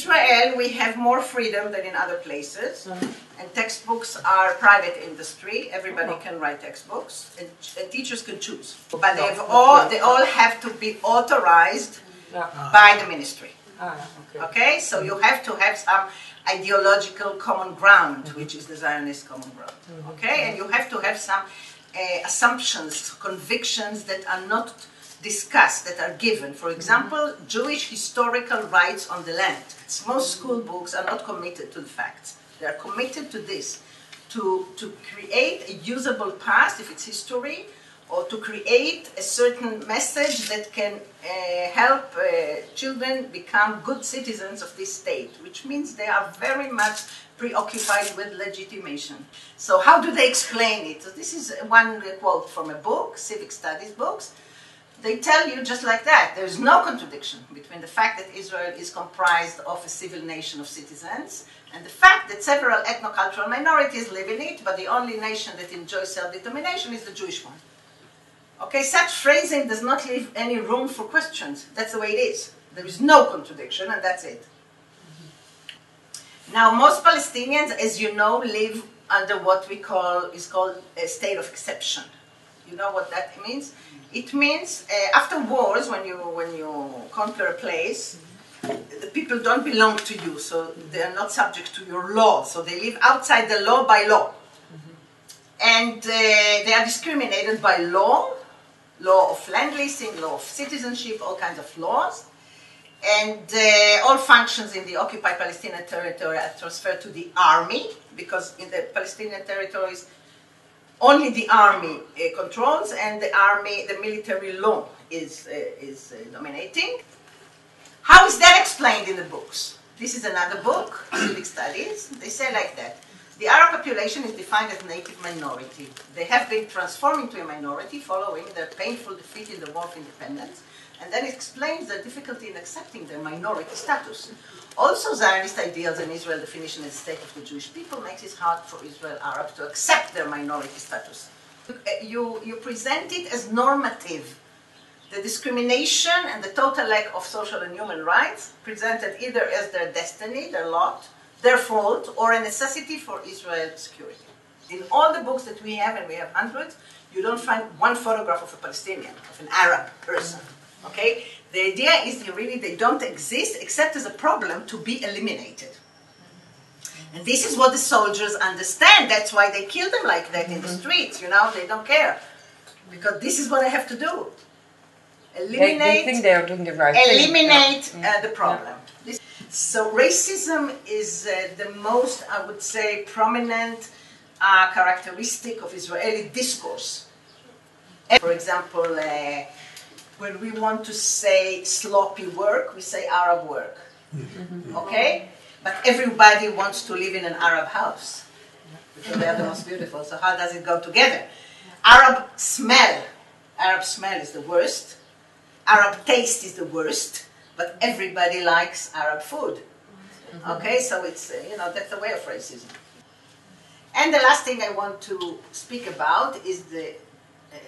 Israel, we have more freedom than in other places, and textbooks are private industry. Everybody can write textbooks, and, and teachers can choose. But they have all they all have to be authorized by the ministry. Ah, okay. Okay, so you have to have some ideological common ground, which is the Zionist common ground. Okay, and you have to have some uh, assumptions, convictions that are not discussed, that are given. For example, Jewish historical rights on the land. Most school books are not committed to the facts. They are committed to this, to, to create a usable past, if it's history, or to create a certain message that can uh, help uh, children become good citizens of this state, which means they are very much preoccupied with legitimation. So, how do they explain it? So this is one quote from a book, civic studies books. They tell you just like that. There is no contradiction between the fact that Israel is comprised of a civil nation of citizens and the fact that several ethnocultural minorities live in it, but the only nation that enjoys self determination is the Jewish one. Okay, such phrasing does not leave any room for questions. That's the way it is. There is no contradiction, and that's it. Now, most Palestinians, as you know, live under what we call is called a state of exception. You know what that means? It means uh, after wars, when you when you conquer a place, the people don't belong to you, so they are not subject to your law. So they live outside the law by law, and uh, they are discriminated by law, law of land leasing, law of citizenship, all kinds of laws, and uh, all functions in the occupied Palestinian territory are transferred to the army because in the Palestinian territories only the army uh, controls and the army, the military law is, uh, is uh, dominating. How is that explained in the books? This is another book, Civic Studies. They say like that. The Arab population is defined as native minority. They have been transformed into a minority following their painful defeat in the War of Independence, and then explains their difficulty in accepting their minority status. Also, Zionist ideals and Israel definition as state of the Jewish people makes it hard for Israel Arabs to accept their minority status. Uh, you, you present it as normative. The discrimination and the total lack of social and human rights presented either as their destiny, their lot, their fault, or a necessity for Israel's security. In all the books that we have, and we have hundreds, you don't find one photograph of a Palestinian, of an Arab person. Okay? The idea is that really they don't exist except as a problem to be eliminated. And this is what the soldiers understand. That's why they kill them like that in the streets, you know, they don't care. Because this is what I have to do. Eliminate they think they are doing the right thing. eliminate Yeah. uh, the problem. This- So racism is uh, the most, I would say, prominent uh, characteristic of Israeli discourse. For example, uh, when we want to say sloppy work, we say Arab work. Okay? But everybody wants to live in an Arab house because they are the most beautiful. So how does it go together? Arab smell. Arab smell is the worst. Arab taste is the worst, but everybody likes Arab food. Okay, so it's, uh, you know, that's the way of racism. And the last thing I want to speak about is the, uh,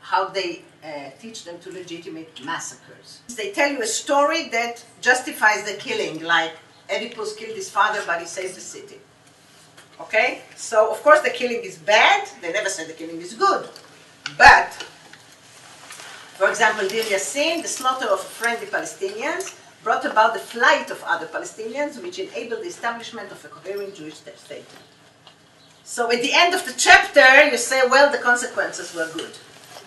how they uh, teach them to legitimate massacres. They tell you a story that justifies the killing, like Oedipus killed his father, but he saved the city. Okay? So, of course, the killing is bad. They never said the killing is good. But for example, Deir Yassin, the slaughter of friendly Palestinians, brought about the flight of other Palestinians, which enabled the establishment of a coherent Jewish state. So at the end of the chapter, you say, well, the consequences were good.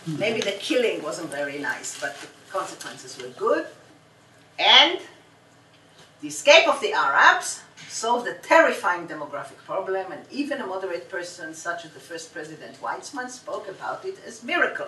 Hmm. Maybe the killing wasn't very nice, but the consequences were good. And the escape of the Arabs solved a terrifying demographic problem, and even a moderate person such as the first president Weizmann spoke about it as miracle.